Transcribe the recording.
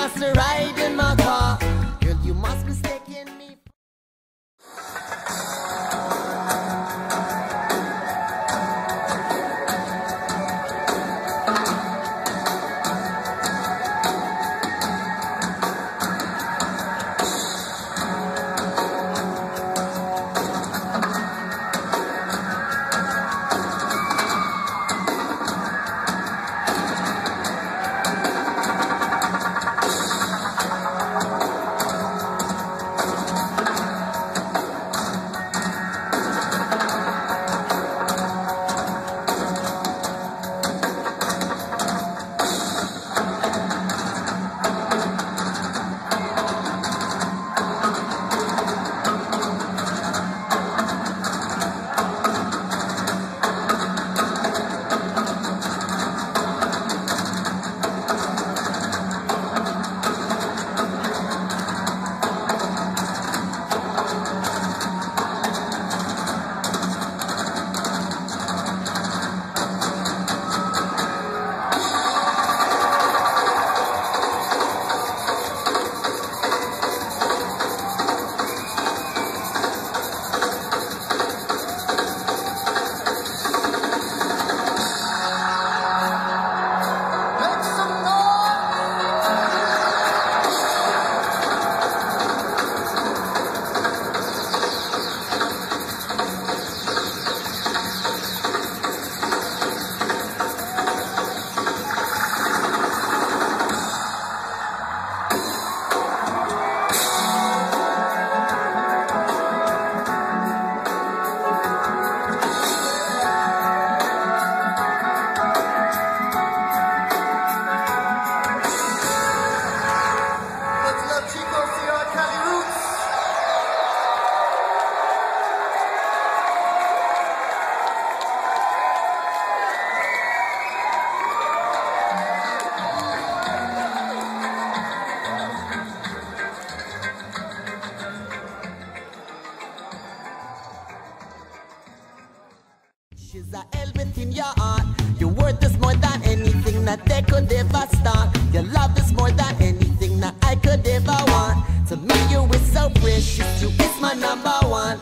just still ride in my car. She's a hell within your heart. Your worth is more than anything that they could ever start. Your love is more than anything that I could ever want. To me, you is so precious. You is my number one.